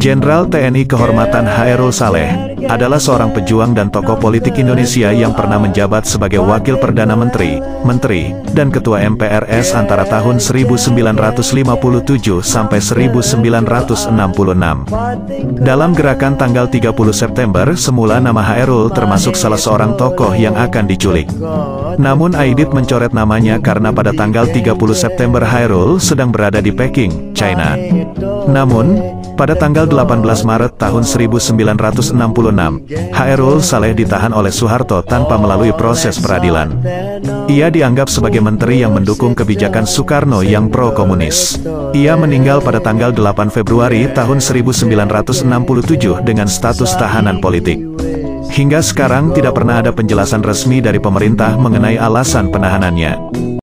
Jenderal TNI Kehormatan Hairul Saleh adalah seorang pejuang dan tokoh politik Indonesia yang pernah menjabat sebagai Wakil Perdana Menteri, Menteri, dan Ketua MPRS antara tahun 1957 sampai 1966. Dalam gerakan tanggal 30 September, semula nama Hairul termasuk salah seorang tokoh yang akan diculik. Namun Aidit mencoret namanya karena pada tanggal 30 September Hairul sedang berada di Peking, China. Namun, pada tanggal 18 Maret tahun 1966, Hairul Saleh ditahan oleh Soeharto tanpa melalui proses peradilan. Ia dianggap sebagai menteri yang mendukung kebijakan Soekarno yang pro-komunis. Ia meninggal pada tanggal 8 Februari tahun 1967 dengan status tahanan politik. Hingga sekarang tidak pernah ada penjelasan resmi dari pemerintah mengenai alasan penahanannya.